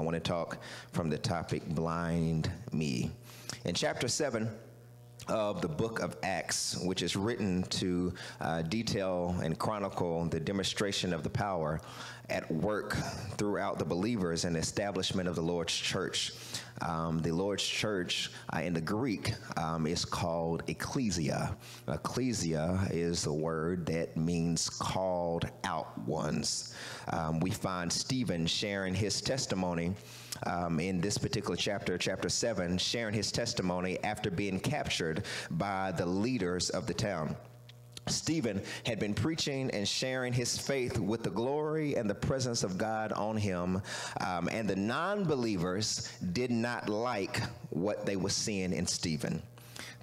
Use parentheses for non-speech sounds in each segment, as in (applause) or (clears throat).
I want to talk from the topic Blind Me. In chapter 7, of the book of Acts, which is written to uh, detail and chronicle the demonstration of the power at work throughout the believers and establishment of the Lord's church. Um, the Lord's church uh, in the Greek um, is called ecclesia. Ecclesia is the word that means called out ones. Um, we find Stephen sharing his testimony um, in this particular chapter, chapter 7, sharing his testimony after being captured by the leaders of the town. Stephen had been preaching and sharing his faith with the glory and the presence of God on him, um, and the non believers did not like what they were seeing in Stephen.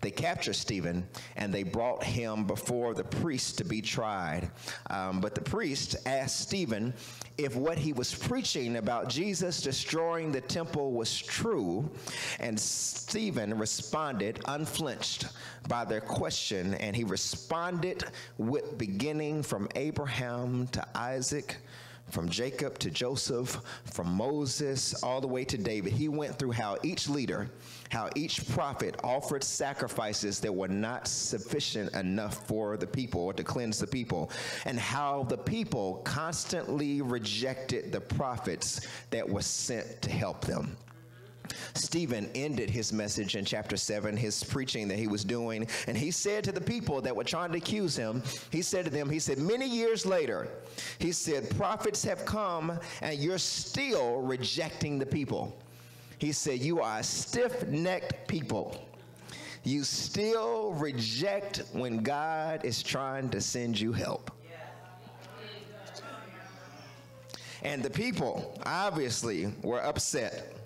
They captured Stephen and they brought him before the priest to be tried. Um, but the priest asked Stephen if what he was preaching about Jesus destroying the temple was true. And Stephen responded unflinched by their question. And he responded with beginning from Abraham to Isaac from Jacob to Joseph, from Moses all the way to David. He went through how each leader how each prophet offered sacrifices that were not sufficient enough for the people or to cleanse the people, and how the people constantly rejected the prophets that were sent to help them. Stephen ended his message in chapter 7, his preaching that he was doing, and he said to the people that were trying to accuse him, he said to them, he said, many years later, he said, prophets have come and you're still rejecting the people. He said, You are a stiff necked people. You still reject when God is trying to send you help. And the people obviously were upset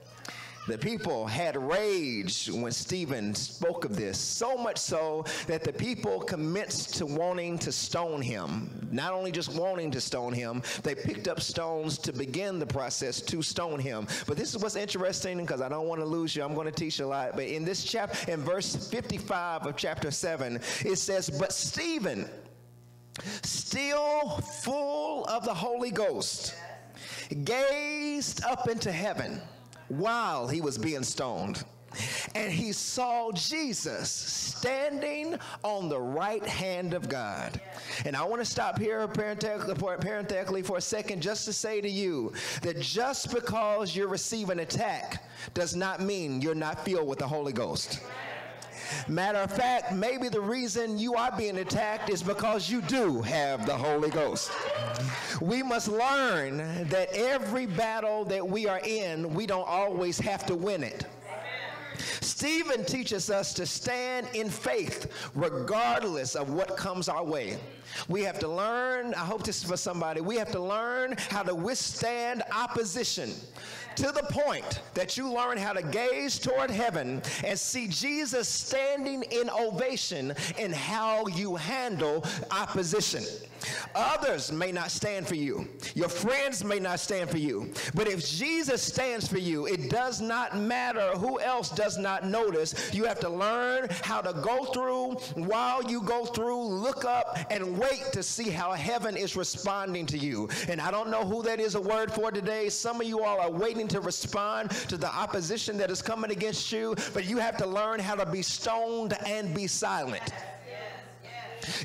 the people had rage when Stephen spoke of this, so much so that the people commenced to wanting to stone him. Not only just wanting to stone him, they picked up stones to begin the process to stone him. But this is what's interesting because I don't want to lose you. I'm going to teach a lot. But in this chapter, in verse 55 of chapter 7, it says, But Stephen, still full of the Holy Ghost, gazed up into heaven while he was being stoned. And he saw Jesus standing on the right hand of God. And I want to stop here parenthetically for a second just to say to you that just because you're receiving attack does not mean you're not filled with the Holy Ghost. Matter of fact, maybe the reason you are being attacked is because you do have the Holy Ghost. We must learn that every battle that we are in, we don't always have to win it. Stephen teaches us to stand in faith regardless of what comes our way. We have to learn, I hope this is for somebody, we have to learn how to withstand opposition to the point that you learn how to gaze toward heaven and see Jesus standing in ovation in how you handle opposition. Others may not stand for you. Your friends may not stand for you. But if Jesus stands for you, it does not matter who else does not notice. You have to learn how to go through while you go through, look up and wait to see how heaven is responding to you. And I don't know who that is a word for today. Some of you all are waiting to respond to the opposition that is coming against you, but you have to learn how to be stoned and be silent.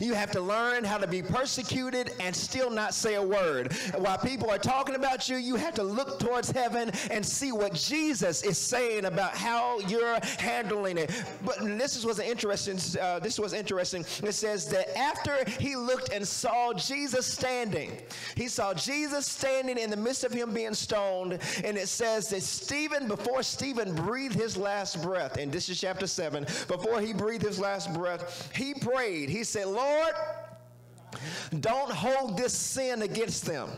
You have to learn how to be persecuted and still not say a word. While people are talking about you, you have to look towards heaven and see what Jesus is saying about how you're handling it. But this was interesting. Uh, this was interesting. It says that after he looked and saw Jesus standing, he saw Jesus standing in the midst of him being stoned, and it says that Stephen, before Stephen breathed his last breath, and this is chapter seven, before he breathed his last breath, he prayed. He said, Lord, don't hold this sin against them.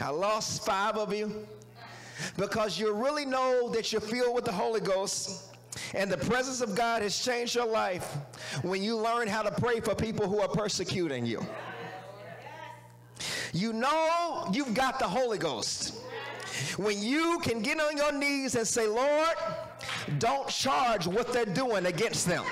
I lost five of you because you really know that you're filled with the Holy Ghost and the presence of God has changed your life when you learn how to pray for people who are persecuting you. You know you've got the Holy Ghost when you can get on your knees and say, Lord, don't charge what they're doing against them.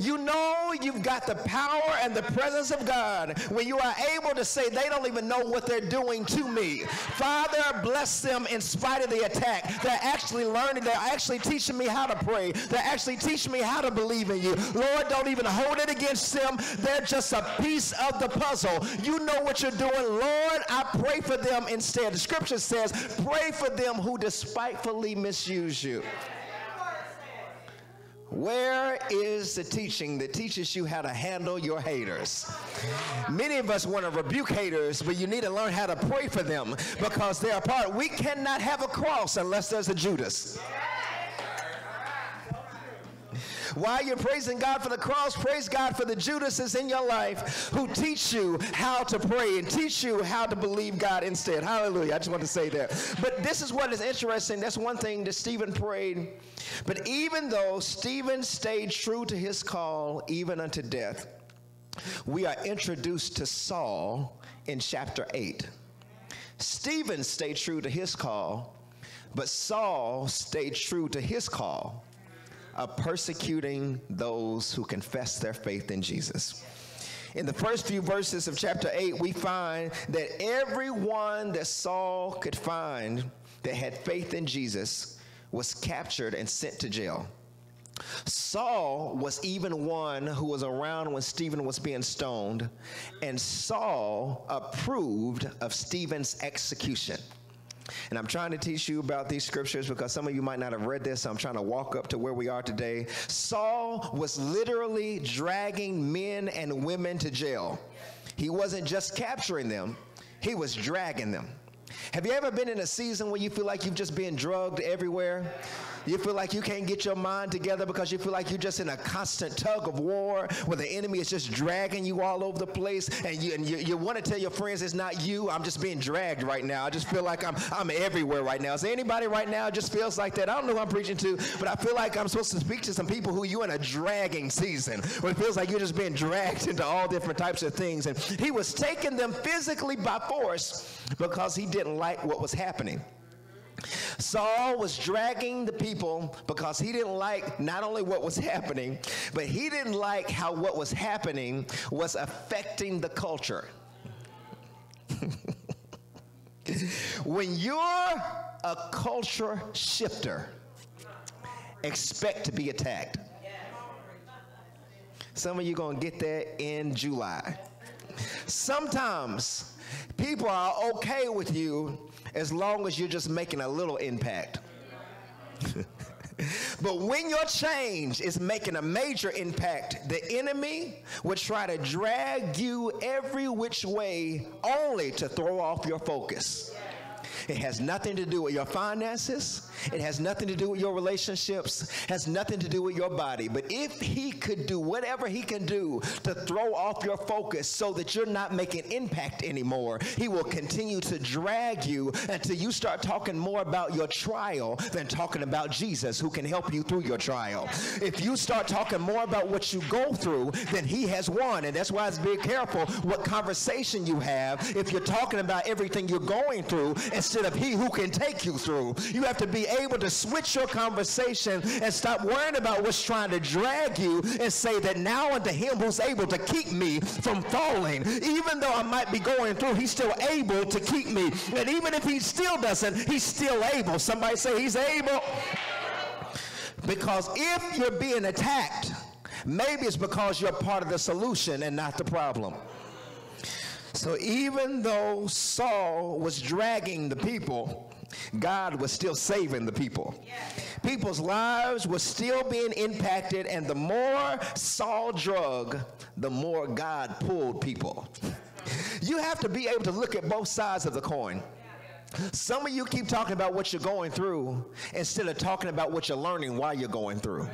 You know you've got the power and the presence of God when you are able to say, they don't even know what they're doing to me. Father, bless them in spite of the attack. They're actually learning. They're actually teaching me how to pray. They're actually teaching me how to believe in you. Lord, don't even hold it against them. They're just a piece of the puzzle. You know what you're doing. Lord, I pray for them instead. The scripture says, pray for them who despitefully misuse you. Where is the teaching that teaches you how to handle your haters? Many of us want to rebuke haters, but you need to learn how to pray for them because they are part. We cannot have a cross unless there's a Judas. While you're praising God for the cross, praise God for the Judases in your life who teach you how to pray and teach you how to believe God instead. Hallelujah. I just want to say that. But this is what is interesting. That's one thing that Stephen prayed. But even though Stephen stayed true to his call, even unto death, we are introduced to Saul in chapter 8. Stephen stayed true to his call, but Saul stayed true to his call of persecuting those who confess their faith in Jesus. In the first few verses of chapter 8, we find that everyone that Saul could find that had faith in Jesus was captured and sent to jail. Saul was even one who was around when Stephen was being stoned, and Saul approved of Stephen's execution. And I'm trying to teach you about these scriptures because some of you might not have read this. So I'm trying to walk up to where we are today. Saul was literally dragging men and women to jail. He wasn't just capturing them, he was dragging them. Have you ever been in a season where you feel like you've just been drugged everywhere? You feel like you can't get your mind together because you feel like you're just in a constant tug of war where the enemy is just dragging you all over the place and you, and you, you want to tell your friends it's not you, I'm just being dragged right now. I just feel like I'm, I'm everywhere right now. Is there anybody right now just feels like that? I don't know who I'm preaching to, but I feel like I'm supposed to speak to some people who you're in a dragging season where it feels like you're just being dragged (laughs) into all different types of things. And he was taking them physically by force because he didn't like what was happening. Saul was dragging the people because he didn't like not only what was happening, but he didn't like how what was happening was affecting the culture. (laughs) when you're a culture shifter, expect to be attacked. Some of you going to get there in July. Sometimes people are okay with you as long as you're just making a little impact. (laughs) but when your change is making a major impact, the enemy will try to drag you every which way only to throw off your focus. It has nothing to do with your finances. It has nothing to do with your relationships. Has nothing to do with your body. But if he could do whatever he can do to throw off your focus so that you're not making impact anymore, he will continue to drag you until you start talking more about your trial than talking about Jesus who can help you through your trial. If you start talking more about what you go through, then he has won. And that's why it's be careful what conversation you have if you're talking about everything you're going through instead of he who can take you through. You have to be able to switch your conversation and stop worrying about what's trying to drag you and say that now unto him who's able to keep me from falling. Even though I might be going through, he's still able to keep me. And even if he still doesn't, he's still able. Somebody say he's able. Because if you're being attacked, maybe it's because you're part of the solution and not the problem. So even though Saul was dragging the people, God was still saving the people. People's lives were still being impacted, and the more Saul drug, the more God pulled people. You have to be able to look at both sides of the coin. Some of you keep talking about what you're going through instead of talking about what you're learning while you're going through.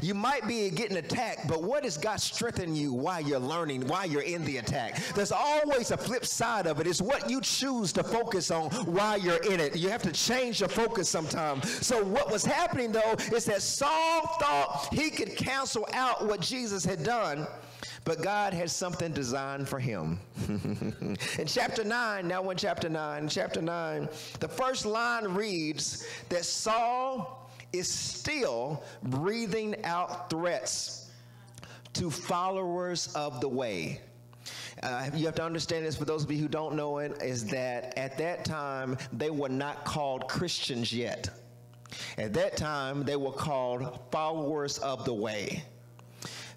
You might be getting attacked, but what is God strengthening you while you're learning, while you're in the attack? There's always a flip side of it. It's what you choose to focus on while you're in it. You have to change your focus sometimes. So what was happening though is that Saul thought he could cancel out what Jesus had done. But God had something designed for him. (laughs) in chapter 9, now in chapter 9, chapter 9, the first line reads that Saul is still breathing out threats to followers of the way. Uh, you have to understand this for those of you who don't know it is that at that time they were not called Christians yet. At that time they were called followers of the way.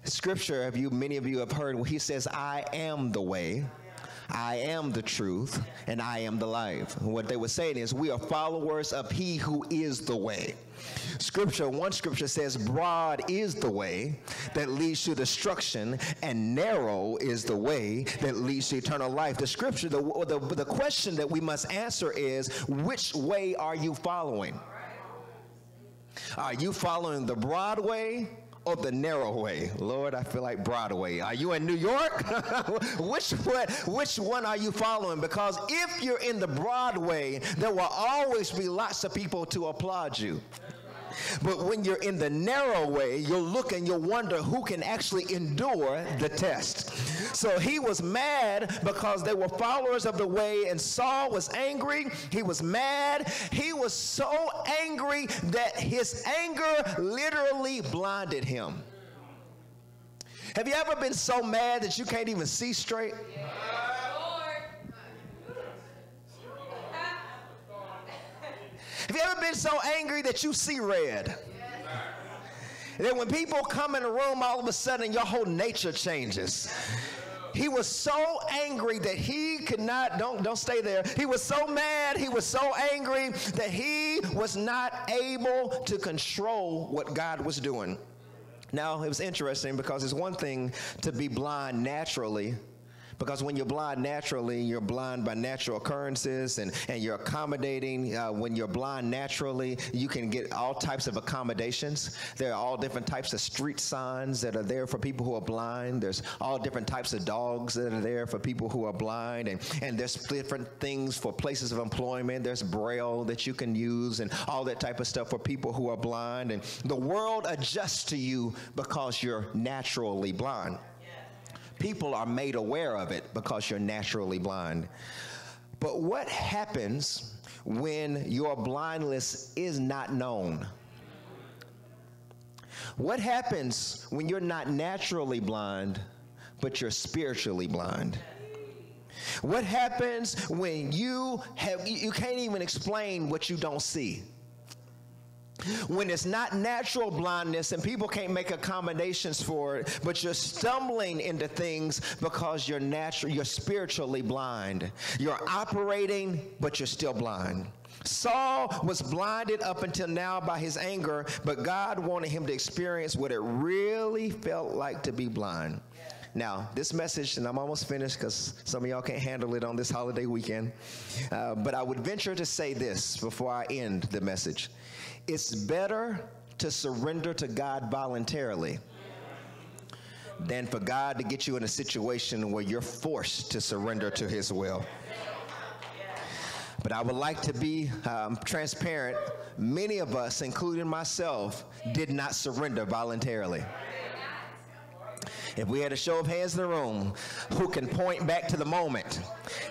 Scripture, have you many of you have heard, he says, "I am the way." I am the truth and I am the life. what they were saying is, we are followers of He who is the way. Scripture, one scripture says, broad is the way that leads to destruction, and narrow is the way that leads to eternal life. The scripture, the, the, the question that we must answer is, which way are you following? Are you following the broad way or the narrow way? Lord, I feel like Broadway. Are you in New York? (laughs) which, one, which one are you following? Because if you're in the Broadway, there will always be lots of people to applaud you. But when you're in the narrow way, you'll look and you'll wonder who can actually endure the test. So he was mad because they were followers of the way, and Saul was angry. He was mad. He was so angry that his anger literally blinded him. Have you ever been so mad that you can't even see straight? Have you ever been so angry that you see red? That when people come in a room, all of a sudden your whole nature changes. He was so angry that he could not, don't, don't stay there. He was so mad, he was so angry that he was not able to control what God was doing. Now, it was interesting because it's one thing to be blind naturally because when you're blind naturally, you're blind by natural occurrences and, and you're accommodating. Uh, when you're blind naturally, you can get all types of accommodations. There are all different types of street signs that are there for people who are blind. There's all different types of dogs that are there for people who are blind. And, and there's different things for places of employment. There's braille that you can use and all that type of stuff for people who are blind. And the world adjusts to you because you're naturally blind people are made aware of it because you're naturally blind. But what happens when your blindness is not known? What happens when you're not naturally blind, but you're spiritually blind? What happens when you have you can't even explain what you don't see? When it's not natural blindness and people can't make accommodations for it, but you're stumbling into things because you're natural, you're spiritually blind. You're operating, but you're still blind. Saul was blinded up until now by his anger, but God wanted him to experience what it really felt like to be blind. Now, this message, and I'm almost finished because some of y'all can't handle it on this holiday weekend, uh, but I would venture to say this before I end the message. It's better to surrender to God voluntarily than for God to get you in a situation where you're forced to surrender to His will. But I would like to be um, transparent. Many of us, including myself, did not surrender voluntarily. If we had a show of hands in the room, who can point back to the moment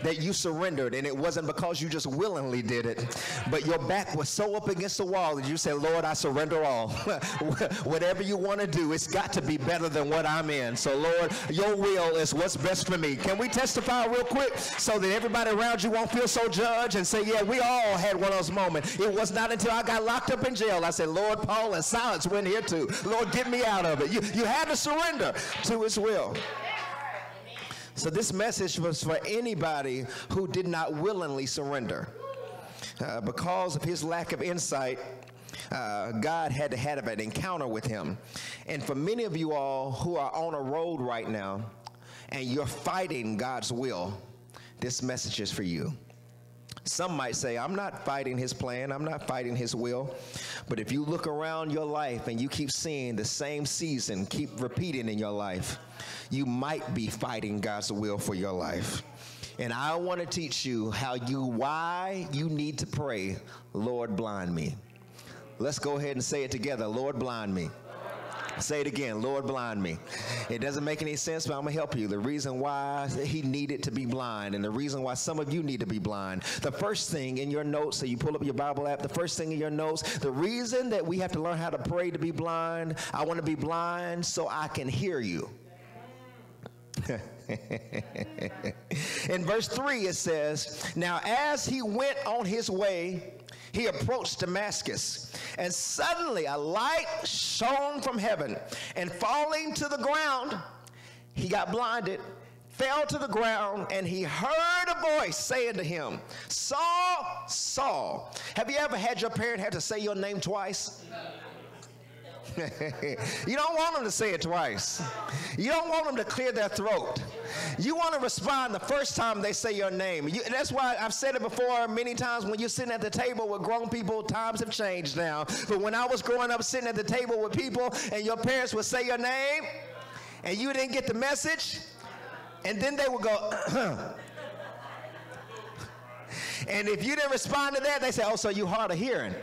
that you surrendered and it wasn't because you just willingly did it, but your back was so up against the wall that you said, Lord, I surrender all. (laughs) Whatever you want to do, it's got to be better than what I'm in. So, Lord, your will is what's best for me. Can we testify real quick so that everybody around you won't feel so judged and say, yeah, we all had one of those moments. It was not until I got locked up in jail I said, Lord, Paul and Silas went here too. Lord, get me out of it. You, you had to surrender to his will. So this message was for anybody who did not willingly surrender. Uh, because of his lack of insight, uh, God had to have an encounter with him. And for many of you all who are on a road right now and you're fighting God's will, this message is for you. Some might say, I'm not fighting his plan, I'm not fighting his will. But if you look around your life and you keep seeing the same season keep repeating in your life, you might be fighting God's will for your life. And I want to teach you how you why you need to pray, Lord blind me. Let's go ahead and say it together. Lord blind me. Say it again, Lord, blind me. It doesn't make any sense, but I'm gonna help you. The reason why he needed to be blind, and the reason why some of you need to be blind. The first thing in your notes, so you pull up your Bible app, the first thing in your notes, the reason that we have to learn how to pray to be blind, I wanna be blind so I can hear you. (laughs) in verse 3, it says, Now as he went on his way, he approached Damascus, and suddenly a light shone from heaven, and falling to the ground, he got blinded, fell to the ground, and he heard a voice saying to him, Saul, Saul. Have you ever had your parent have to say your name twice? (laughs) you don't want them to say it twice. You don't want them to clear their throat. You want to respond the first time they say your name. You, that's why I've said it before many times when you're sitting at the table with grown people, times have changed now. But when I was growing up sitting at the table with people and your parents would say your name and you didn't get the message, and then they would go, (clears throat) and if you didn't respond to that, they say, oh, so you hard of hearing.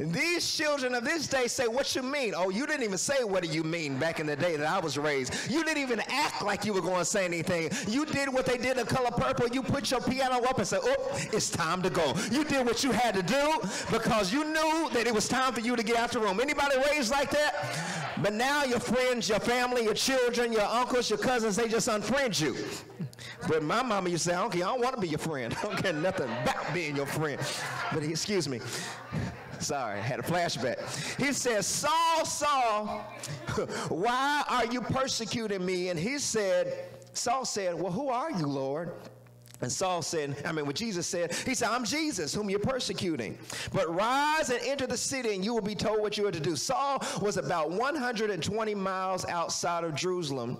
(laughs) These children of this day say, What you mean? Oh, you didn't even say what do you mean back in the day that I was raised. You didn't even act like you were going to say anything. You did what they did in Color Purple. You put your piano up and said, Oh, it's time to go. You did what you had to do because you knew that it was time for you to get out the room. Anybody raised like that? But now your friends, your family, your children, your uncles, your cousins, they just unfriend you. But my mama used to say, okay, I don't want to be your friend. I don't care nothing about being your friend. But excuse me. (laughs) Sorry, I had a flashback. He says, Saul, Saul, (laughs) why are you persecuting me? And he said, Saul said, Well, who are you, Lord? And Saul said, I mean, what Jesus said, he said, I'm Jesus, whom you're persecuting. But rise and enter the city, and you will be told what you are to do. Saul was about 120 miles outside of Jerusalem,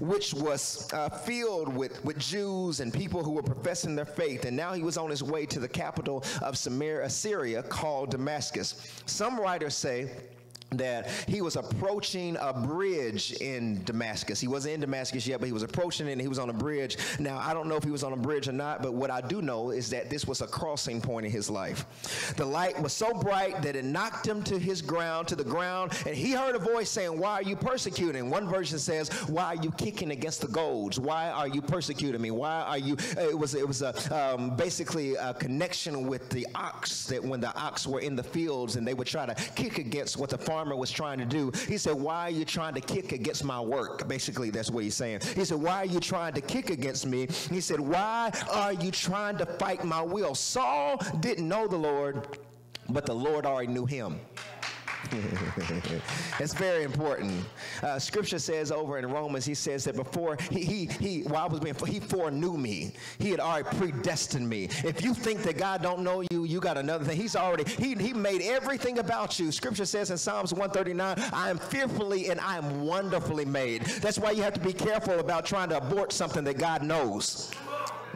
which was uh, filled with, with Jews and people who were professing their faith. And now he was on his way to the capital of Samaria, Syria, called Damascus. Some writers say, that he was approaching a bridge in Damascus. He wasn't in Damascus yet, but he was approaching it and he was on a bridge. Now, I don't know if he was on a bridge or not, but what I do know is that this was a crossing point in his life. The light was so bright that it knocked him to his ground, to the ground, and he heard a voice saying, Why are you persecuting? One version says, Why are you kicking against the goads? Why are you persecuting me? Why are you? It was, it was a, um, basically a connection with the ox, that when the ox were in the fields and they would try to kick against what the farmer was trying to do. He said, Why are you trying to kick against my work? Basically, that's what he's saying. He said, Why are you trying to kick against me? He said, Why are you trying to fight my will? Saul didn't know the Lord, but the Lord already knew him. (laughs) it's very important. Uh, scripture says over in Romans, he says that before he, he, he while I was being, he foreknew me. He had already predestined me. If you think that God don't know you, you got another thing. He's already, he, he made everything about you. Scripture says in Psalms 139, I am fearfully and I am wonderfully made. That's why you have to be careful about trying to abort something that God knows.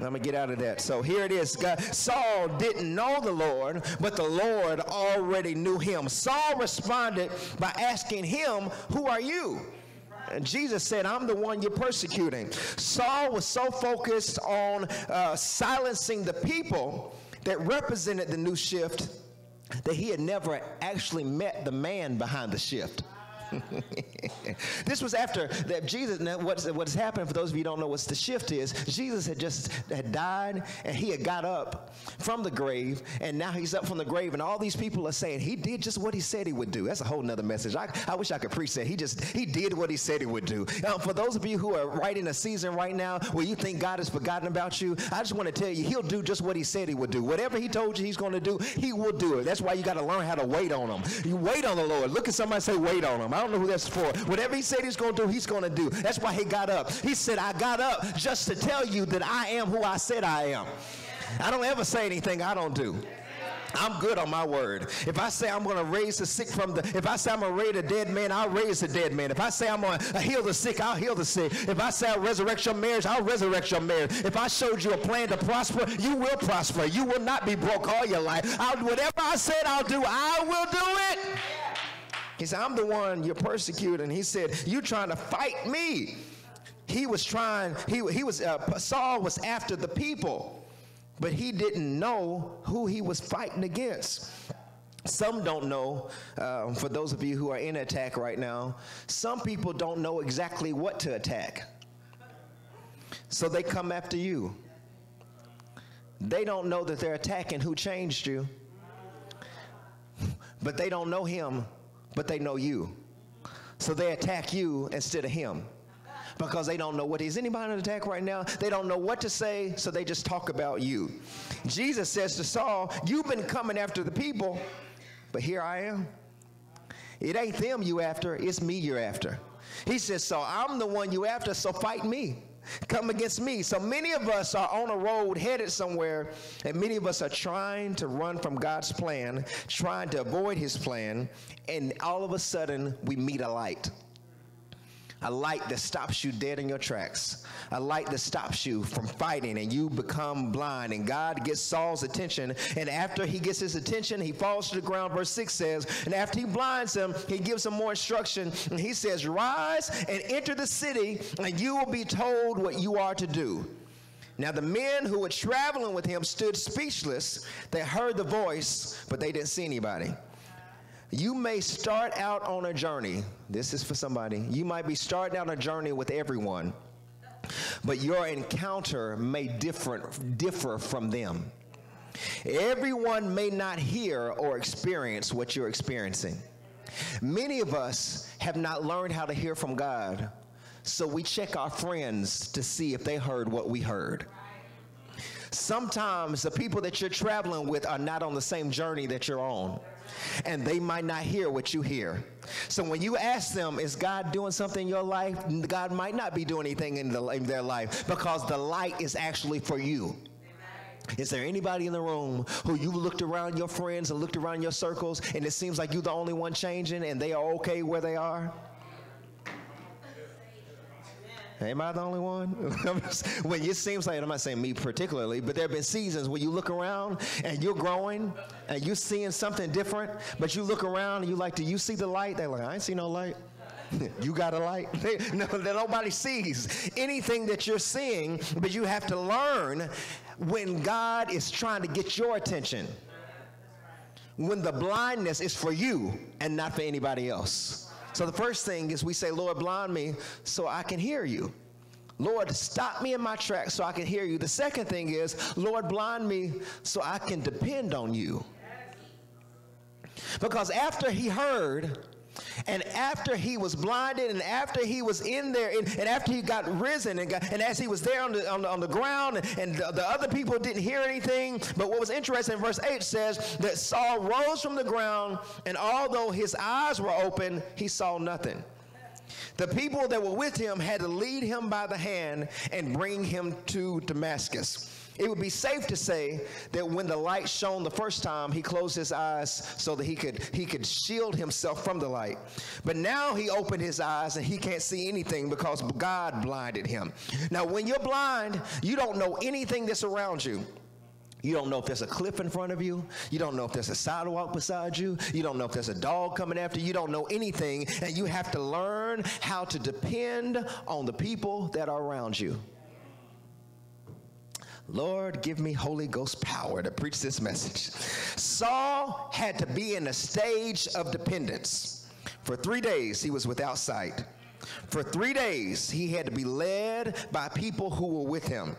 Let me get out of that. So here it is. God, Saul didn't know the Lord, but the Lord already knew him. Saul responded by asking him, Who are you? And Jesus said, I'm the one you're persecuting. Saul was so focused on uh, silencing the people that represented the new shift that he had never actually met the man behind the shift. (laughs) this was after that Jesus, what's, what's happened for those of you don't know what the shift is, Jesus had just had died and he had got up from the grave and now he's up from the grave and all these people are saying he did just what he said he would do. That's a whole nother message. I, I wish I could preach that. He just, he did what he said he would do. Now, for those of you who are right in a season right now where you think God has forgotten about you, I just want to tell you, he'll do just what he said he would do. Whatever he told you he's going to do, he will do it. That's why you got to learn how to wait on him. You wait on the Lord. Look at somebody say, wait on him. I don't know who that's for. Whatever he said he's going to do, he's going to do. That's why he got up. He said, I got up just to tell you that I am who I said I am. I don't ever say anything I don't do. I'm good on my word. If I say I'm going to raise the sick from the, if I say I'm going to raise a dead man, I'll raise the dead man. If I say I'm going to heal the sick, I'll heal the sick. If I say I'll resurrect your marriage, I'll resurrect your marriage. If I showed you a plan to prosper, you will prosper. You will not be broke all your life. I'll, whatever I said I'll do, I will do it. He said, I'm the one you're persecuting. He said, You're trying to fight me. He was trying, he, he was, uh, Saul was after the people, but he didn't know who he was fighting against. Some don't know, uh, for those of you who are in attack right now, some people don't know exactly what to attack. So they come after you. They don't know that they're attacking who changed you, but they don't know him, but they know you. So they attack you instead of him. Because they don't know what is anybody in attack right now? They don't know what to say so they just talk about you. Jesus says to saul you've been coming after the people but here i am. It ain't them you after it's me you're after. He says so i'm the one you after so fight me come against me. So many of us are on a road headed somewhere, and many of us are trying to run from God's plan, trying to avoid his plan, and all of a sudden we meet a light a light that stops you dead in your tracks, a light that stops you from fighting and you become blind. And God gets Saul's attention. And after he gets his attention, he falls to the ground. Verse 6 says, And after he blinds him, he gives him more instruction. And he says, Rise and enter the city, and you will be told what you are to do. Now, the men who were traveling with him stood speechless. They heard the voice, but they didn't see anybody. You may start out on a journey. This is for somebody. You might be starting out a journey with everyone, but your encounter may different, differ from them. Everyone may not hear or experience what you're experiencing. Many of us have not learned how to hear from God, so we check our friends to see if they heard what we heard. Sometimes the people that you're traveling with are not on the same journey that you're on and they might not hear what you hear. So when you ask them, is God doing something in your life? God might not be doing anything in, the, in their life because the light is actually for you. Is there anybody in the room who you looked around your friends and looked around your circles and it seems like you're the only one changing and they are okay where they are? Am I the only one? (laughs) when it seems like, I'm not saying me particularly, but there have been seasons where you look around and you're growing and you're seeing something different, but you look around and you like, do you see the light? They're like, I ain't see no light. (laughs) you got a light? (laughs) no, nobody sees anything that you're seeing, but you have to learn when God is trying to get your attention. When the blindness is for you and not for anybody else. So the first thing is we say, Lord, blind me so I can hear you. Lord, stop me in my tracks so I can hear you. The second thing is, Lord, blind me so I can depend on you. Because after he heard, and after he was blinded, and after he was in there, and, and after he got risen, and, got, and as he was there on the, on the, on the ground, and, and the, the, other people didn't hear anything. But what was interesting, verse 8 says that Saul rose from the ground, and although his eyes were open, he saw nothing. The people that were with him had to lead him by the hand and bring him to Damascus it would be safe to say that when the light shone the first time, he closed his eyes so that he could he could shield himself from the light. But now he opened his eyes and he can't see anything because God blinded him. Now, when you're blind, you don't know anything that's around you. You don't know if there's a cliff in front of you. You don't know if there's a sidewalk beside you. You don't know if there's a dog coming after you. You don't know anything. And you have to learn how to depend on the people that are around you. Lord, give me Holy Ghost power to preach this message. Saul had to be in a stage of dependence. For three days, he was without sight. For three days, he had to be led by people who were with him.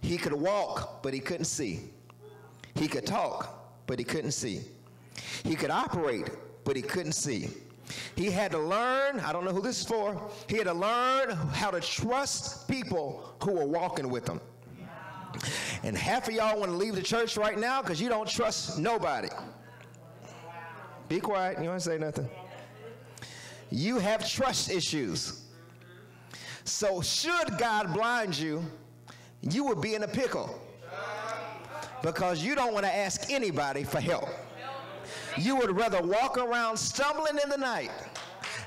He could walk, but he couldn't see. He could talk, but he couldn't see. He could operate, but he couldn't see. He had to learn, I don't know who this is for, he had to learn how to trust people who were walking with him. And half of y'all want to leave the church right now because you don't trust nobody. Be quiet. You want to say nothing? You have trust issues. So, should God blind you, you would be in a pickle because you don't want to ask anybody for help. You would rather walk around stumbling in the night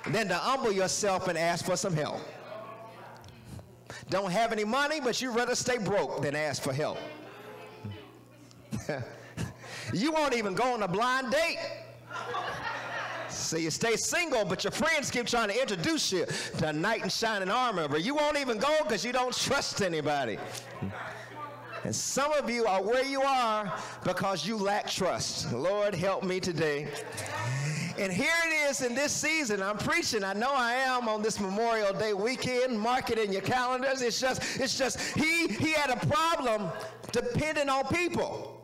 than to humble yourself and ask for some help don't have any money, but you'd rather stay broke than ask for help. (laughs) you won't even go on a blind date. So you stay single, but your friends keep trying to introduce you to a knight in shining armor, but you won't even go because you don't trust anybody. And some of you are where you are because you lack trust. Lord, help me today. And here it is in this season. I'm preaching. I know I am on this Memorial Day weekend. Mark it in your calendars. It's just, it's just, he he had a problem depending on people.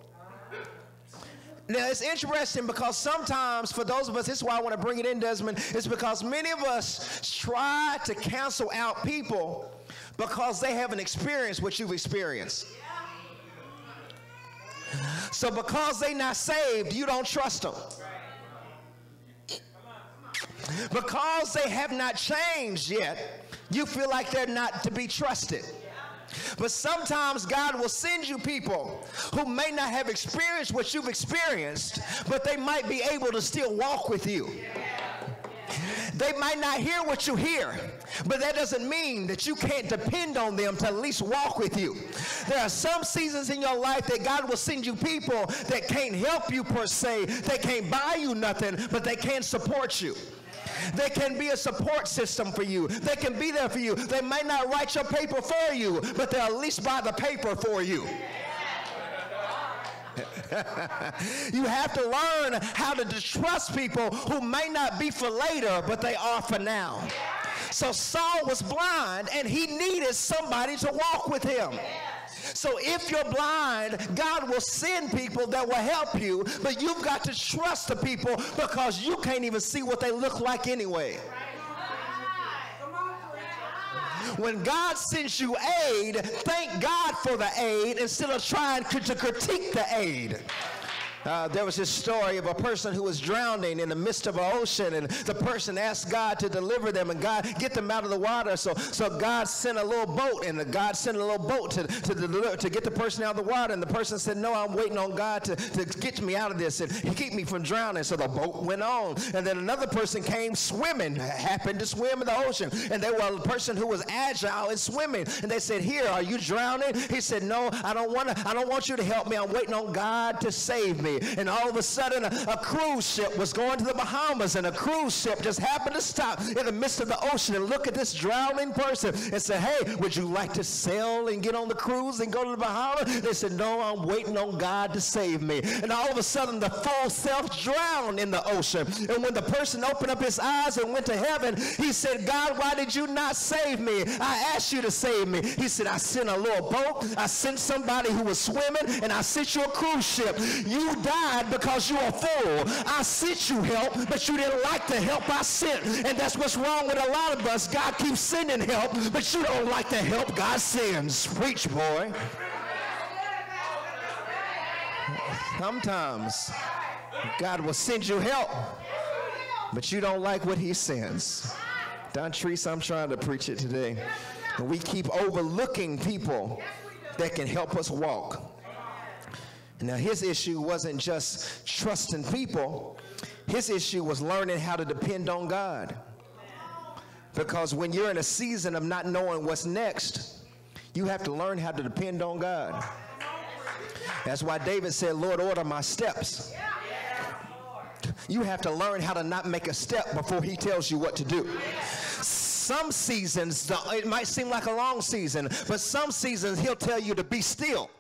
Now, it's interesting because sometimes, for those of us, this is why I want to bring it in, Desmond, it's because many of us try to cancel out people because they haven't experienced what you've experienced. So, because they're not saved, you don't trust them. Because they have not changed yet, you feel like they're not to be trusted. But sometimes God will send you people who may not have experienced what you've experienced, but they might be able to still walk with you. They might not hear what you hear, but that doesn't mean that you can't depend on them to at least walk with you. There are some seasons in your life that God will send you people that can't help you per se, they can't buy you nothing, but they can support you. They can be a support system for you. They can be there for you. They might not write your paper for you, but they'll at least buy the paper for you. (laughs) you have to learn how to distrust people who may not be for later, but they are for now. So Saul was blind and he needed somebody to walk with him. So if you're blind, God will send people that will help you, but you've got to trust the people because you can't even see what they look like anyway. When God sends you aid, thank God for the aid instead of trying to critique the aid. Uh, there was this story of a person who was drowning in the midst of an ocean, and the person asked God to deliver them and God get them out of the water. So, so God sent a little boat, and God sent a little boat to, to, deliver, to get the person out of the water. And the person said, No, I'm waiting on God to, to get me out of this and keep me from drowning. So the boat went on. And then another person came swimming, happened to swim in the ocean. And they were a person who was agile in swimming. And they said, Here, are you drowning? He said, No, I don't want to, I don't want you to help me. I'm waiting on God to save me. And all of a sudden, a, a, cruise ship was going to the Bahamas, and a cruise ship just happened to stop in the midst of the ocean and look at this drowning person and say, Hey, would you like to sail and get on the cruise and go to the Bahamas? They said, No, I'm waiting on God to save me. And all of a sudden, the full self drowned in the ocean. And when the person opened up his eyes and went to heaven, he said, God, why did you not save me? I asked you to save me. He said, I sent a little boat, I sent somebody who was swimming, and I sent you a cruise ship. You died because you are full. I sent you help, but you didn't like the help I sent. And that's what's wrong with a lot of us. God keeps sending help, but you don't like the help God sends. Preach, boy. Sometimes God will send you help, but you don't like what he sends. Don Treese, I'm trying to preach it today. And we keep overlooking people that can help us walk. Now, his issue wasn't just trusting people, his issue was learning how to depend on God. Because when you're in a season of not knowing what's next, you have to learn how to depend on God. That's why David said, Lord, order my steps. You have to learn how to not make a step before he tells you what to do some seasons, it might seem like a long season, but some seasons he'll tell you to be still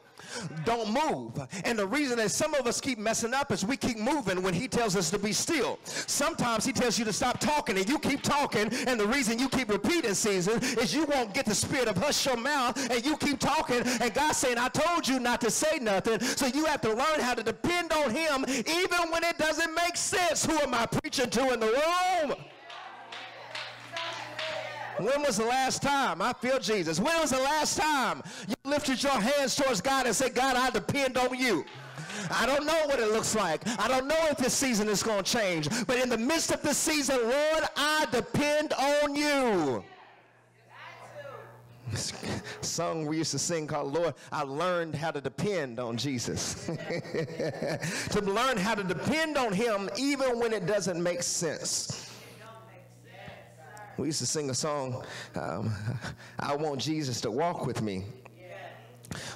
don't move. And the reason that some of us keep messing up is we keep moving when he tells us to be still. Sometimes he tells you to stop talking and you keep talking. And the reason you keep repeating season is you won't get the spirit of hush your mouth and you keep talking. And God's saying, I told you not to say nothing. So you have to learn how to depend on him even when it doesn't make sense. Who am I preaching to in the room? When was the last time? I feel Jesus. When was the last time you lifted your hands towards God and said, God, I depend on you? I don't know what it looks like. I don't know if this season is going to change. But in the midst of this season, Lord, I depend on you. (laughs) song we used to sing called Lord, I learned how to depend on Jesus. (laughs) to learn how to depend on him even when it doesn't make sense. We used to sing a song, um, (laughs) I want Jesus to walk with me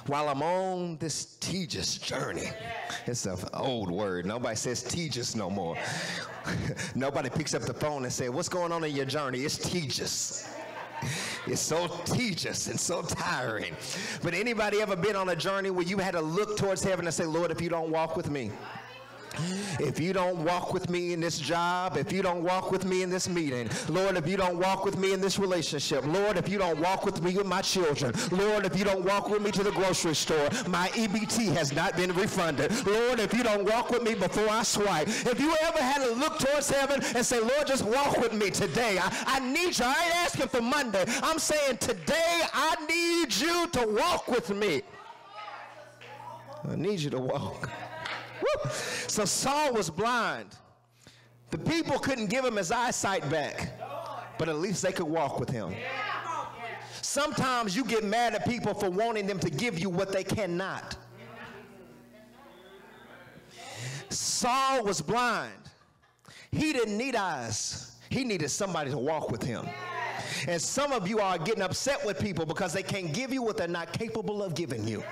while I'm on this tedious journey. It's an old word. Nobody says tedious no more. (laughs) Nobody picks up the phone and says, What's going on in your journey? It's tedious. It's so tedious and so tiring. But anybody ever been on a journey where you had to look towards heaven and say, Lord, if you don't walk with me, if you don't walk with me in this job, if you don't walk with me in this meeting, Lord, if you don't walk with me in this relationship, Lord, if you don't walk with me with my children, Lord, if you don't walk with me to the grocery store, my EBT has not been refunded. Lord, if you don't walk with me before I swipe, if you ever had to look towards heaven and say, Lord, just walk with me today. I, I need you. I ain't asking for Monday. I'm saying today I need you to walk with me. I need you to walk. So Saul was blind. The people couldn't give him his eyesight back, but at least they could walk with him. Sometimes you get mad at people for wanting them to give you what they cannot. Saul was blind. He didn't need eyes. He needed somebody to walk with him. And some of you are getting upset with people because they can't give you what they're not capable of giving you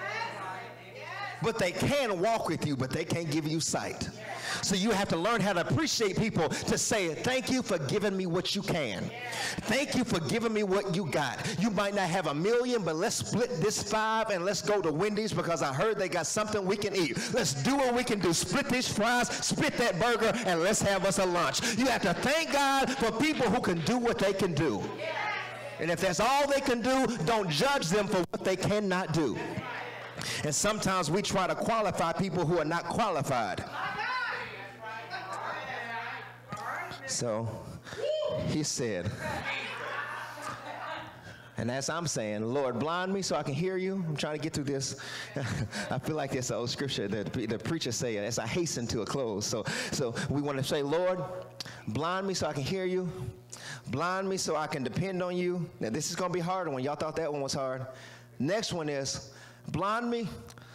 but they can walk with you, but they can't give you sight. So you have to learn how to appreciate people to say, Thank you for giving me what you can. Thank you for giving me what you got. You might not have a million, but let's split this five and let's go to Wendy's because I heard they got something we can eat. Let's do what we can do. Split these fries, split that burger, and let's have us a lunch. You have to thank God for people who can do what they can do. And if that's all they can do, don't judge them for what they cannot do. And sometimes we try to qualify people who are not qualified. So he said, and as I'm saying, Lord, blind me so I can hear you. I'm trying to get through this. (laughs) I feel like an old scripture that the preacher say as I hasten to a close. So, so we want to say, Lord, blind me so I can hear you. Blind me so I can depend on you. Now this is going to be harder one. Y'all thought that one was hard. Next one is Blind me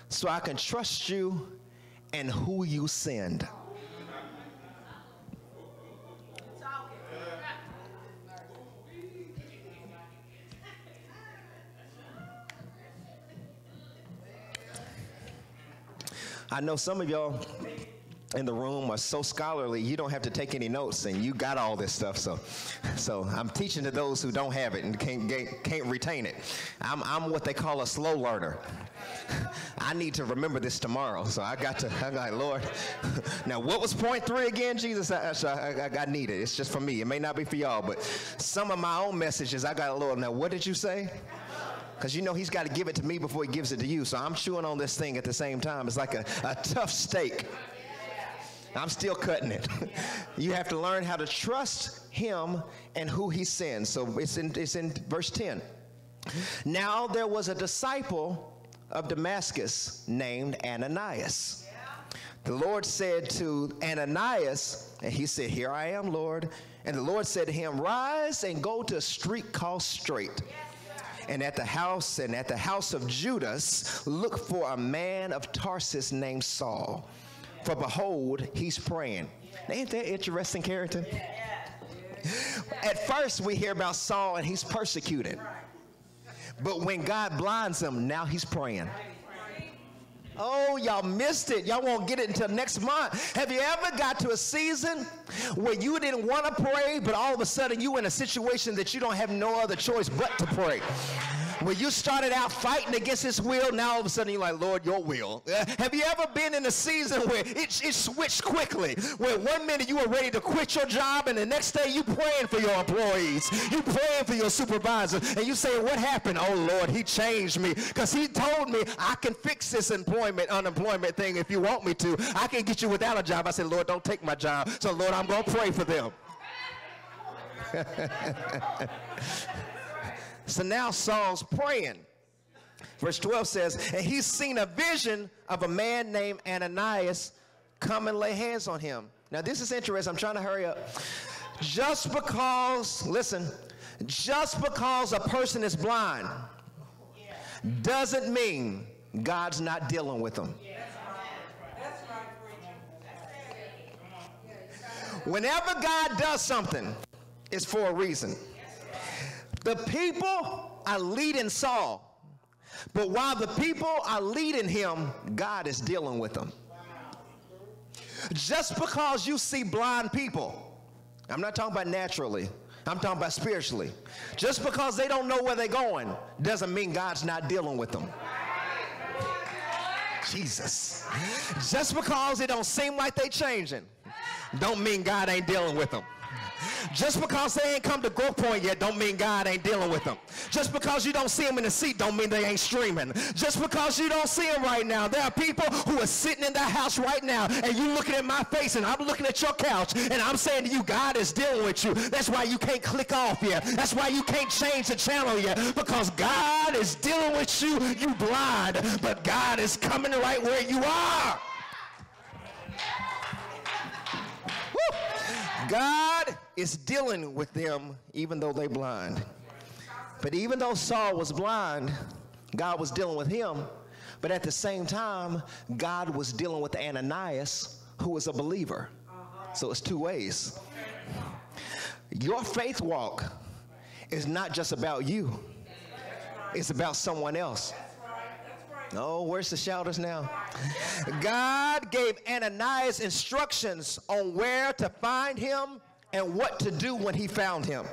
so I can trust you and who you send. I know some of y'all in the room are so scholarly you don't have to take any notes and you got all this stuff. So so i'm teaching to those who don't have it and can't can't retain it. I'm, I'm what they call a slow learner. (laughs) I need to remember this tomorrow. So i got to (laughs) i'm like lord (laughs) now what was point three again jesus? I, I, I, I need it. It's just for me. It may not be for y'all but some of my own messages i got a little now what did you say? Because you know he's got to give it to me before he gives it to you. So I'm chewing on this thing at the same time. It's like a, a tough steak. I'm still cutting it. (laughs) you have to learn how to trust him and who he sends. So it's in, it's in verse 10. Now there was a disciple of Damascus named Ananias. The Lord said to Ananias, and he said, Here I am, Lord. And the Lord said to him, Rise and go to a street called Straight. And at the house and at the house of Judas, look for a man of Tarsus named Saul for behold, he's praying. Ain't that interesting character? At first, we hear about Saul and he's persecuted. But when God blinds him, now he's praying. Oh, y'all missed it. Y'all won't get it until next month. Have you ever got to a season where you didn't want to pray, but all of a sudden you in a situation that you don't have no other choice but to pray? When you started out fighting against his will, now all of a sudden you're like, Lord, your will. (laughs) have you ever been in a season where it, it switched quickly? Where one minute you were ready to quit your job and the next day you praying for your employees. You praying for your supervisor. And you saying, what happened? Oh, Lord, he changed me. Because he told me I can fix this employment, unemployment thing if you want me to. I can get you without a job. I said, Lord, don't take my job. So, Lord, I'm going to pray for them. (laughs) So now Saul's praying. Verse 12 says, And he's seen a vision of a man named Ananias come and lay hands on him. Now, this is interesting. I'm trying to hurry up. Just because, listen, just because a person is blind doesn't mean God's not dealing with them. Whenever God does something, it's for a reason. The people are leading Saul. But while the people are leading him, God is dealing with them. Just because you see blind people, I'm not talking about naturally, I'm talking about spiritually. Just because they don't know where they're going doesn't mean God's not dealing with them. Jesus. Just because it don't seem like they changing don't mean God ain't dealing with them. Just because they ain't come to growth point yet don't mean God ain't dealing with them. Just because you don't see them in the seat don't mean they ain't streaming. Just because you don't see them right now. There are people who are sitting in their house right now and you looking at my face and I'm looking at your couch and I'm saying to you, God is dealing with you. That's why you can't click off yet. That's why you can't change the channel yet because God is dealing with you. You blind, but God is coming right where you are. God is dealing with them even though they're blind. But even though Saul was blind, God was dealing with him. But at the same time, God was dealing with Ananias, who was a believer. So it's two ways. Your faith walk is not just about you, it's about someone else. Oh, where's the shouters now? God gave Ananias instructions on where to find him and what to do when he found him.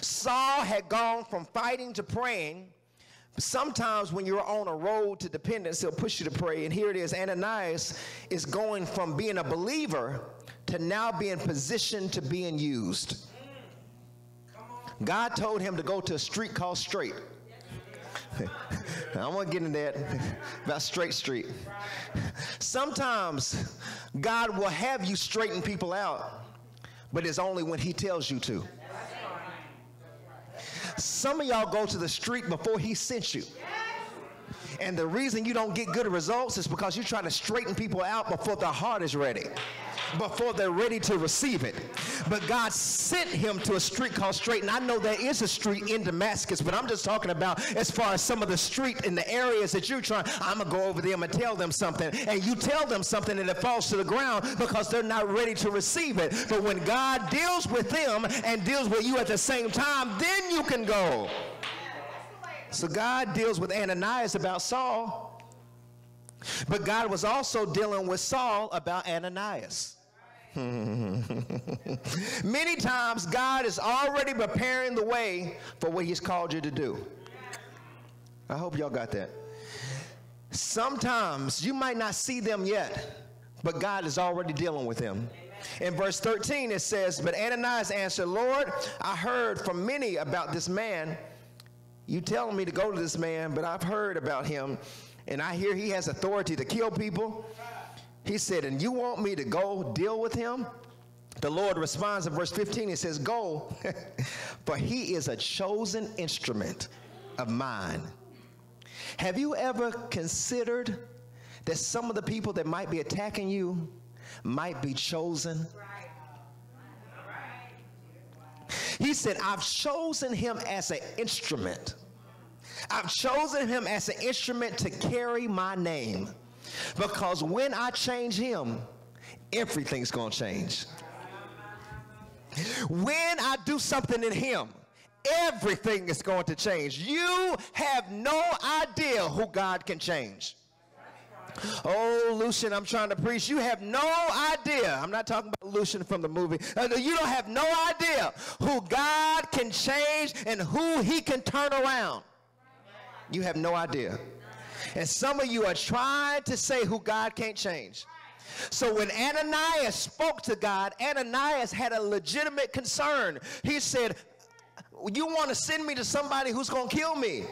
Saul had gone from fighting to praying. Sometimes when you're on a road to dependence, he'll push you to pray. And here it is Ananias is going from being a believer to now being positioned to being used. God told him to go to a street called Straight. (laughs) I want to get into that (laughs) about Straight Street. (laughs) Sometimes God will have you straighten people out, but it's only when He tells you to. Some of y'all go to the street before He sent you. And the reason you don't get good results is because you try to straighten people out before their heart is ready before they're ready to receive it. But God sent him to a street called Straight. And I know there is a street in Damascus, but I'm just talking about as far as some of the street in the areas that you're trying. I'm going to go over them and tell them something. And you tell them something and it falls to the ground because they're not ready to receive it. But when God deals with them and deals with you at the same time, then you can go. So God deals with Ananias about Saul. But God was also dealing with Saul about Ananias. (laughs) Many times, God is already preparing the way for what He's called you to do. I hope y'all got that. Sometimes you might not see them yet, but God is already dealing with them. In verse 13, it says, But Ananias answered, Lord, I heard from many about this man. You telling me to go to this man, but I've heard about him, and I hear he has authority to kill people. He said, And you want me to go deal with him? The Lord responds in verse 15. He says, Go, (laughs) for he is a chosen instrument of mine. Have you ever considered that some of the people that might be attacking you might be chosen? He said, I've chosen him as an instrument. I've chosen him as an instrument to carry my name. Because when I change him, everything's going to change. When I do something in him, everything is going to change. You have no idea who God can change. Oh, Lucian, I'm trying to preach. You have no idea. I'm not talking about Lucian from the movie. Uh, you don't have no idea who God can change and who he can turn around. You have no idea. And some of you are trying to say who God can't change. So when Ananias spoke to God, Ananias had a legitimate concern. He said, You want to send me to somebody who's going to kill me.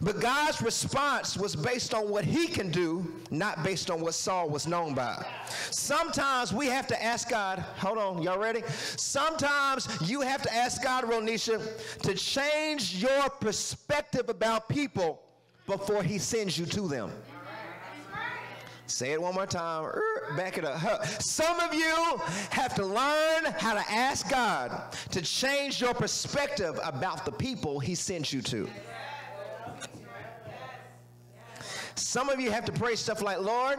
But God's response was based on what he can do, not based on what Saul was known by. Sometimes we have to ask God, hold on, y'all ready? Sometimes you have to ask God, Ronisha, to change your perspective about people before he sends you to them. Say it one more time. Er, back it up. Some of you have to learn how to ask God to change your perspective about the people he sent you to. Some of you have to pray stuff like, Lord,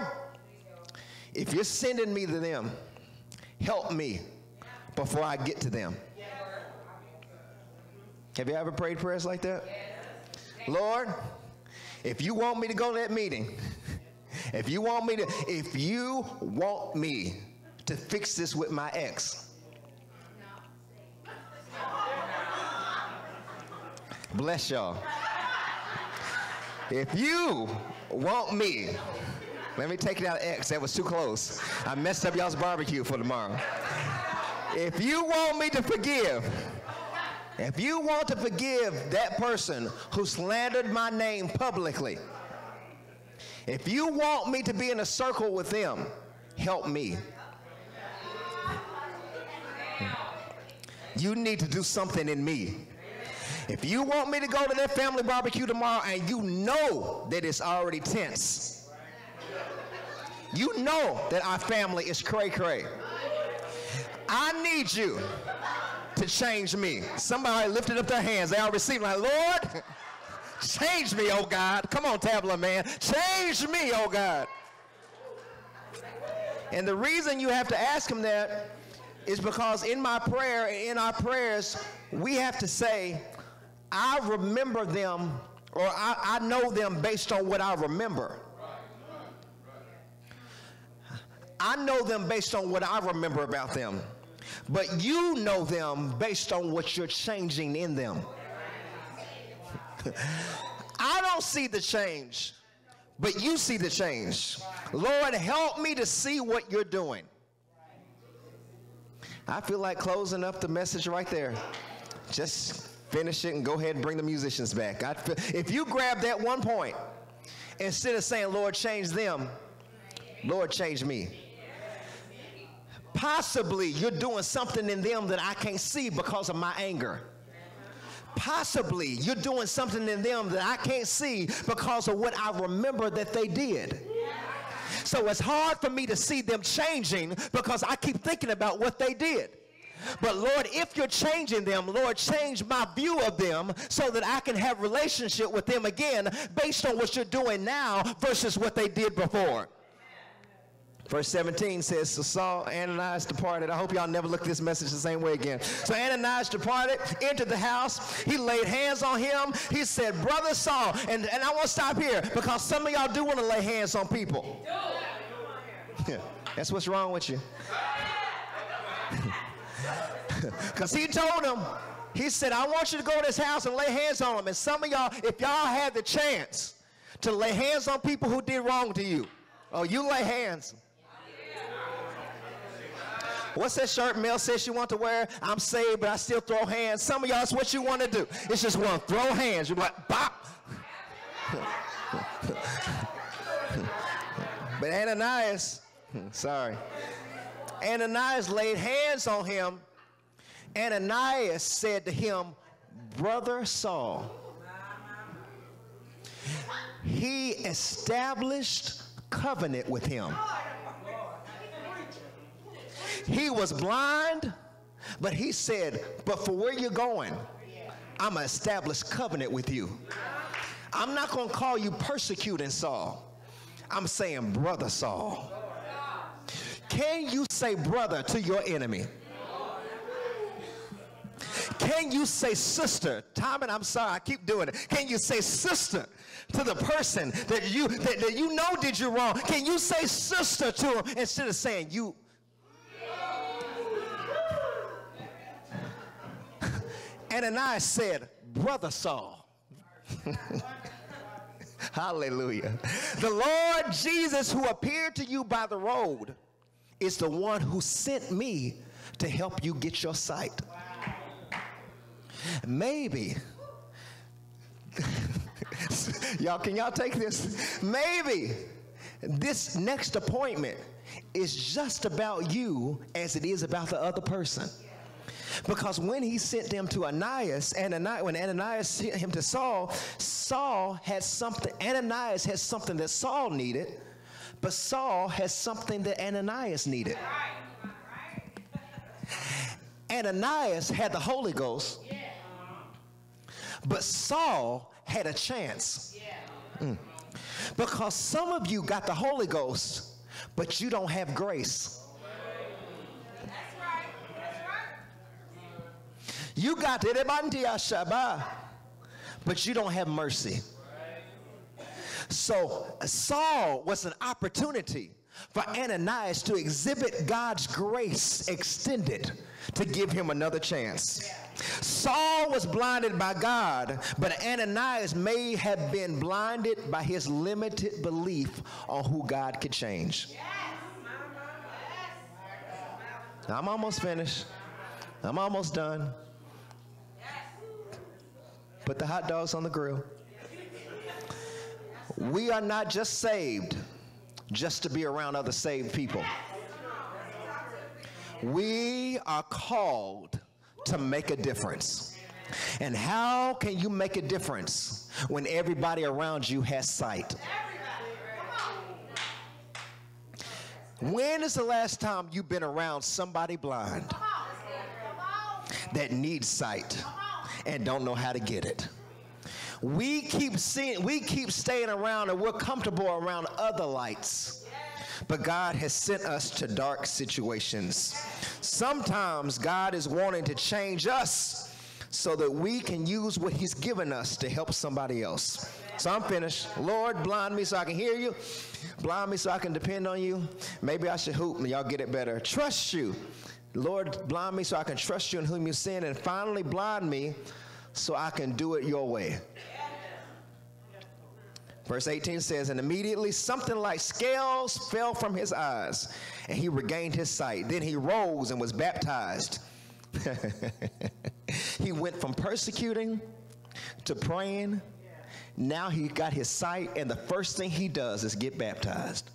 if you're sending me to them, help me before I get to them. Have you ever prayed prayers like that? Lord, if you want me to go to that meeting, if you want me to, if you want me to fix this with my ex, Bless y'all. If you want me, let me take it out of X. That was too close. I messed up y'all's barbecue for tomorrow. If you want me to forgive, if you want to forgive that person who slandered my name publicly, if you want me to be in a circle with them, help me. You need to do something in me. If you want me to go to that family barbecue tomorrow and you know that it's already tense, you know that our family is cray cray. I need you to change me. Somebody lifted up their hands. They all received like, Lord, (laughs) change me, oh God. Come on, Tabla man. Change me, oh God. And the reason you have to ask him that is because in my prayer, in our prayers, we have to say, I remember them or I, I know them based on what I remember. I know them based on what I remember about them. But you know them based on what you're changing in them. (laughs) I don't see the change, but you see the change. Lord, help me to see what you're doing. I feel like closing up the message right there. Just finish it and go ahead and bring the musicians back. Feel, if you grab that one point, instead of saying, Lord, change them, Lord, change me. Possibly you're doing something in them that I can't see because of my anger. Possibly you're doing something in them that I can't see because of what I remember that they did. So it's hard for me to see them changing because I keep thinking about what they did. But Lord, if you're changing them, Lord, change my view of them so that I can have relationship with them again based on what you're doing now versus what they did before. Verse 17 says, So Saul, Ananias departed. I hope y'all never look at this message the same way again. So Ananias departed, entered the house. He laid hands on him. He said, Brother Saul, and, and I want to stop here because some of y'all do want to lay hands on people. (laughs) That's what's wrong with you. (laughs) Because he told him, he said, I want you to go to this house and lay hands on him. And some of y'all, if y'all had the chance to lay hands on people who did wrong to you, oh, you lay hands. What's that shirt Mel says she want to wear? I'm saved, but I still throw hands. Some of y'all, it's what you want to do. It's just one throw hands. You're like, bop. (laughs) but Ananias, (laughs) sorry, Ananias laid hands on him. Ananias said to him, Brother Saul, he established covenant with him. He was blind, but he said, But for where you're going, I'm going to establish covenant with you. I'm not going to call you persecuting Saul. I'm saying, Brother Saul. Can you say brother to your enemy? Can you say sister? Tom and I'm sorry, I keep doing it. Can you say sister to the person that you that, that you know did you wrong? Can you say sister to him instead of saying you Ananias said, Brother Saul. (laughs) Hallelujah. The Lord Jesus, who appeared to you by the road, is the one who sent me to help you get your sight. Maybe. (laughs) y'all, can y'all take this? Maybe this next appointment is just about you as it is about the other person. Because when he sent them to Ananias, Ananias when Ananias sent him to Saul, Saul had something, Ananias had something that Saul needed, but Saul has something that Ananias needed. Ananias had the Holy Ghost, but Saul had a chance. Mm. Because some of you got the Holy Ghost, but you don't have grace. You got Shaba, but you don't have mercy. So Saul was an opportunity for Ananias to exhibit God's grace extended to give him another chance. Saul was blinded by God, but Ananias may have been blinded by his limited belief on who God could change. I'm almost finished. I'm almost done. Put the hot dogs on the grill. We are not just saved just to be around other saved people. We are called to make a difference. And how can you make a difference when everybody around you has sight? When is the last time you've been around somebody blind that needs sight and don't know how to get it? We keep seeing, we keep staying around and we're comfortable around other lights. But God has sent us to dark situations. Sometimes God is wanting to change us so that we can use what He's given us to help somebody else. So I'm finished. Lord, blind me so I can hear you. Blind me so I can depend on you. Maybe I should hoop and y'all get it better. Trust you. Lord, blind me so I can trust you in whom you sin. And finally, blind me so I can do it your way. Verse 18 says, And immediately something like scales fell from his eyes, and he regained his sight. Then he rose and was baptized. (laughs) he went from persecuting to praying. Now he got his sight, and the first thing he does is get baptized.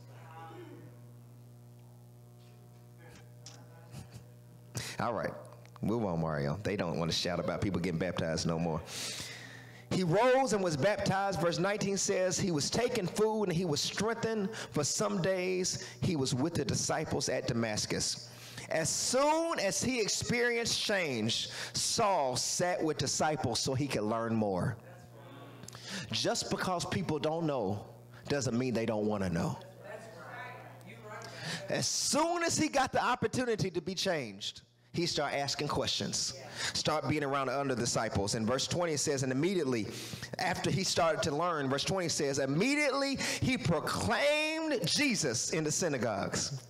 All right, move on, Mario. They don't want to shout about people getting baptized no more. He rose and was baptized. Verse 19 says, He was taking food and he was strengthened. For some days he was with the disciples at Damascus. As soon as he experienced change, Saul sat with disciples so he could learn more. Just because people don't know doesn't mean they don't want to know. As soon as he got the opportunity to be changed, he started asking questions, start being around other disciples. And verse 20 says, and immediately after he started to learn, verse 20 says, immediately he proclaimed Jesus in the synagogues.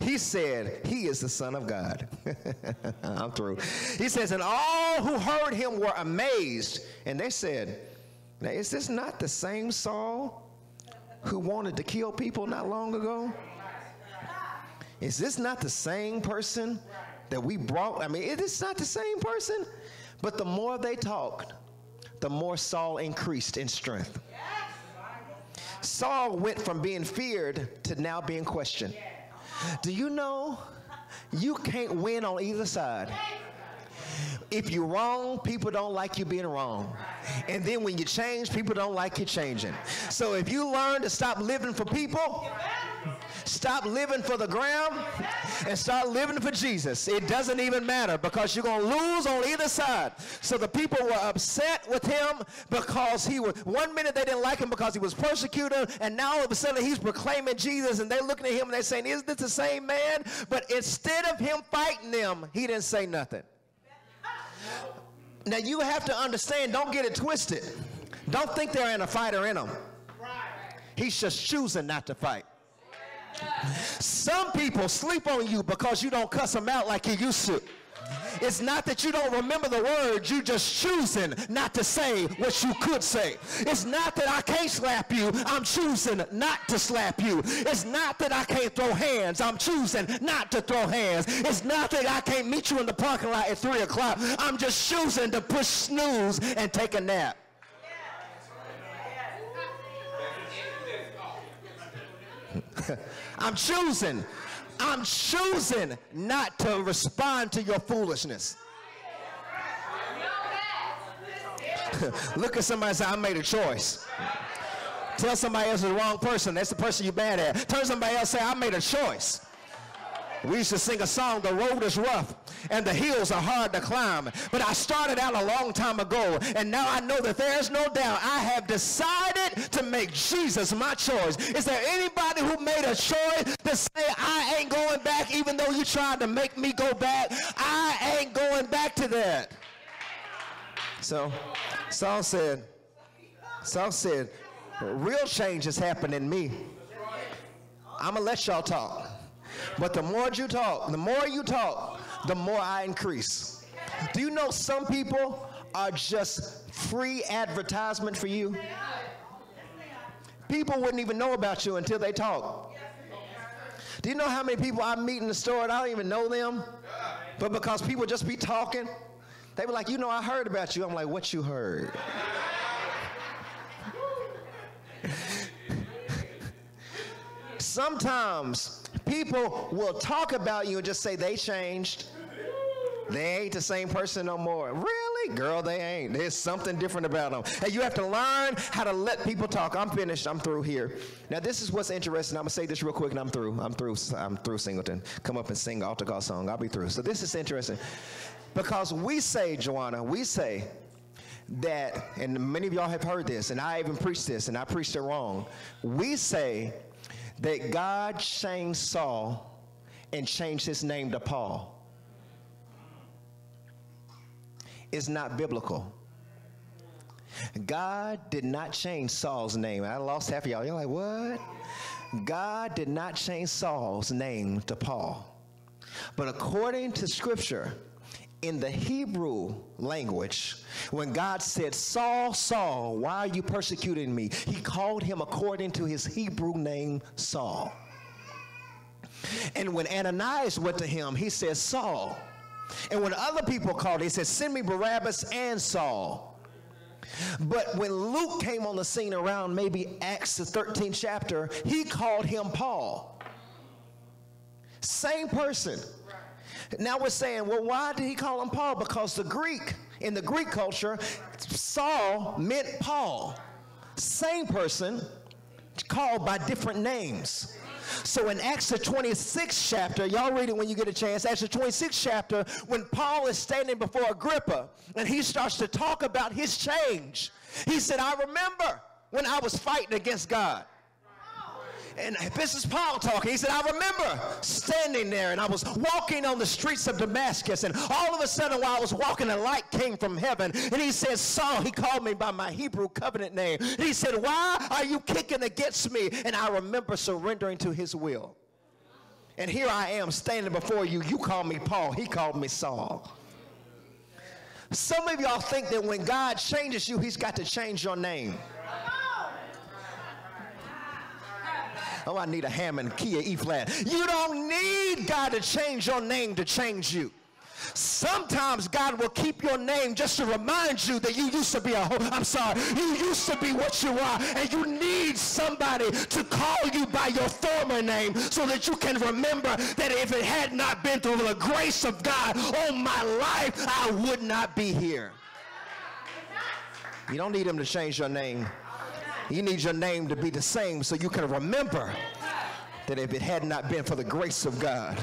He said, He is the Son of God. (laughs) I'm through. He says, And all who heard him were amazed. And they said, Now, is this not the same Saul who wanted to kill people not long ago? Is this not the same person that we brought. I mean, is this not the same person. But the more they talked, the more Saul increased in strength. Saul went from being feared to now being questioned. Do you know you can't win on either side? If you're wrong, people don't like you being wrong. And then when you change, people don't like you changing. So if you learn to stop living for people, Stop living for the ground and start living for Jesus. It doesn't even matter because you're going to lose on either side. So the people were upset with him because he was, one minute they didn't like him because he was persecuted, and now all of a sudden he's proclaiming Jesus, and they're looking at him and they're saying, Isn't this the same man? But instead of him fighting them, he didn't say nothing. Now you have to understand, don't get it twisted. Don't think they're in a fighter in him. He's just choosing not to fight. Some people sleep on you because you don't cuss them out like you used to. It's not that you don't remember the words, you just choosing not to say what you could say. It's not that I can't slap you, I'm choosing not to slap you. It's not that I can't throw hands, I'm choosing not to throw hands. It's not that I can't meet you in the parking lot at 3 o'clock, I'm just choosing to push snooze and take a nap. (laughs) I'm choosing. I'm choosing not to respond to your foolishness. (laughs) Look at somebody and say, I made a choice. Tell somebody else the wrong person. That's the person you're mad at. Turn somebody else say, I made a choice. We used to sing a song, The Road is Rough and the hills are hard to climb. But I started out a long time ago, and now I know that there's no doubt I have decided to make Jesus my choice. Is there anybody who made a choice to say, I ain't going back, even though you tried to make me go back? I ain't going back to that. So Saul said, Saul said, real change has happened in me. I'm going to let y'all talk. But the more you talk, the more you talk, the more I increase. Do you know some people are just free advertisement for you? People wouldn't even know about you until they talk. Do you know how many people I meet in the store and I don't even know them? But because people just be talking, they were like, you know, I heard about you. I'm like, what you heard? (laughs) Sometimes people will talk about you and just say they changed. They ain't the same person no more. Really? Girl, they ain't. There's something different about them. And you have to learn how to let people talk. I'm finished. I'm through here. Now, this is what's interesting. I'm going to say this real quick and I'm through. I'm through. I'm through Singleton. Come up and sing altar call song. I'll be through. So this is interesting. Because we say, Joanna, we say that, and many of y'all have heard this, and I even preached this, and I preached it wrong. We say that God changed Saul and changed his name to Paul. Is not biblical. God did not change Saul's name. I lost half of y'all. You're like, what? God did not change Saul's name to Paul. But according to scripture, in the Hebrew language, when God said, Saul, Saul, why are you persecuting me? He called him according to his Hebrew name, Saul. And when Ananias went to him, he said, Saul. And when other people called, he said, Send me Barnabas and Saul. But when Luke came on the scene around maybe Acts the 13th chapter, he called him Paul. Same person. Now we're saying, well, why did he call him Paul? Because the Greek, in the Greek culture, Saul meant Paul. Same person, called by different names. So in Acts the 26th chapter, y'all read it when you get a chance. Acts the 26th chapter, when Paul is standing before Agrippa and he starts to talk about his change, he said, I remember when I was fighting against God. And this is Paul talking. He said, I remember standing there and I was walking on the streets of Damascus. And all of a sudden, while I was walking, a light came from heaven. And he said, Saul, he called me by my Hebrew covenant name. And he said, Why are you kicking against me? And I remember surrendering to his will. And here I am standing before you. You call me Paul, he called me Saul. Some of y'all think that when God changes you, he's got to change your name. Oh, I need a Hammond Kia E flat. You don't need God to change your name to change you. Sometimes God will keep your name just to remind you that you used to be a I'm sorry, you used to be what you are, and you need somebody to call you by your former name so that you can remember that if it had not been through the grace of God on my life, I would not be here. You don't need him to change your name. You need your name to be the same so you can remember that if it had not been for the grace of God,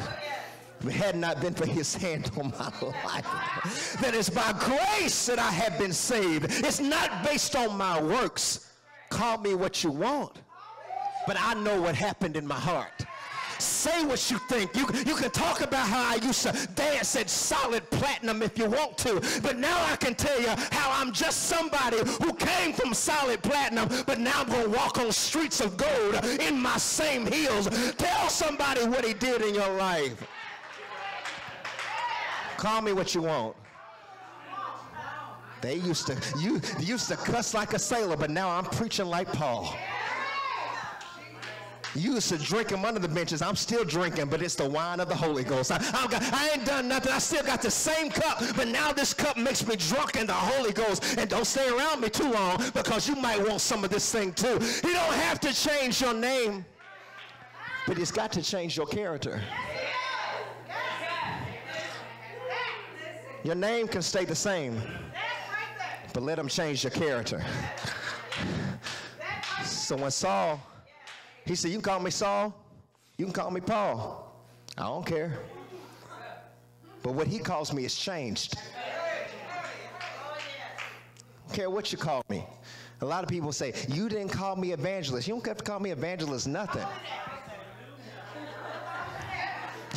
if it had not been for his hand (laughs) on my life, that it's by grace that I have been saved. It's not based on my works. Call me what you want, but I know what happened in my heart. Say what you think. You, you can talk about how I used to dance at solid platinum if you want to. But now I can tell you how I'm just somebody who came from solid platinum, but now I'm going to walk on streets of gold in my same heels. Tell somebody what he did in your life. Call me what you want. They used to you used to cuss like a sailor, but now I'm preaching like Paul. You used to drink them under the benches. I'm still drinking, but it's the wine of the Holy Ghost. I, I, ain't done nothing. I still got the same cup, but now this cup makes me drunk in the Holy Ghost. And don't stay around me too long because you might want some of this thing too. You don't have to change your name, but it's got to change your character. Your name can stay the same, but let them change your character. So when Saul he said, You can call me Saul, you can call me Paul. I don't care. But what he calls me is changed. Don't care what you call me. A lot of people say, You didn't call me evangelist. You don't have to call me evangelist, nothing.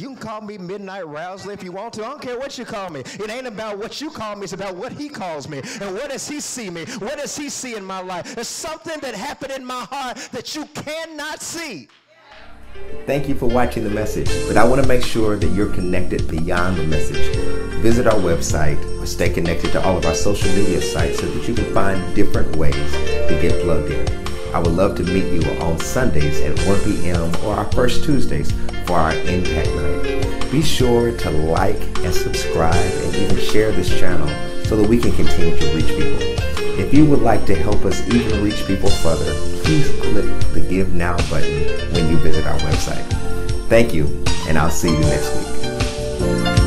You can call me Midnight Rousley if you want to. I don't care what you call me. It ain't about what you call me. It's about what he calls me. And what does he see me? What does he see in my life? There's something that happened in my heart that you cannot see. Thank you for watching the message, but I want to make sure that you're connected beyond the message. Visit our website or stay connected to all of our social media sites so that you can find different ways to get plugged in. I would love to meet you on Sundays at 1 p.m. or our first Tuesdays for our Impact Night. Be sure to like and subscribe and even share this channel so that we can continue to reach people. If you would like to help us even reach people further, please click the Give Now button when you visit our website. Thank you, and I'll see you next week.